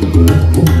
Música